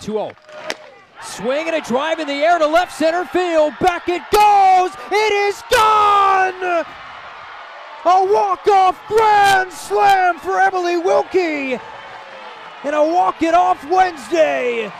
2 0. Swing and a drive in the air to left center field. Back it goes. It is gone. A walk-off grand slam for Emily Wilkie. And a walk-it-off Wednesday